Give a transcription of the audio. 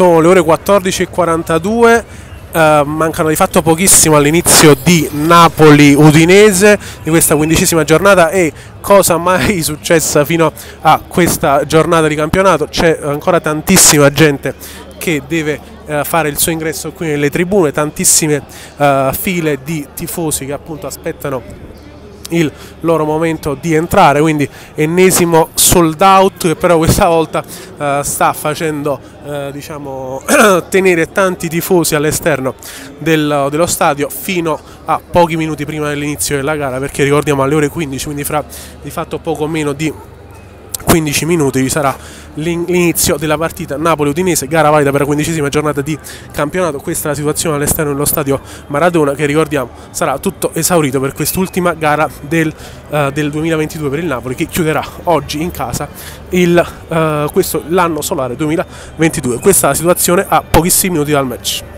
sono le ore 14.42 Uh, mancano di fatto pochissimo all'inizio di Napoli-Udinese di questa quindicesima giornata e cosa mai successa fino a questa giornata di campionato? C'è ancora tantissima gente che deve uh, fare il suo ingresso qui nelle tribune tantissime uh, file di tifosi che appunto aspettano il loro momento di entrare quindi ennesimo sold out che però questa volta uh, sta facendo uh, diciamo tenere tanti tifosi all'esterno del, dello stadio fino a pochi minuti prima dell'inizio della gara perché ricordiamo alle ore 15 quindi fra di fatto poco meno di 15 minuti sarà l'inizio della partita Napoli-Udinese, gara valida per la quindicesima giornata di campionato. Questa è la situazione all'esterno dello stadio Maradona che ricordiamo sarà tutto esaurito per quest'ultima gara del, uh, del, 2022 per il Napoli che chiuderà oggi in casa il, uh, questo, l'anno solare 2022. Questa è la situazione a pochissimi minuti dal match.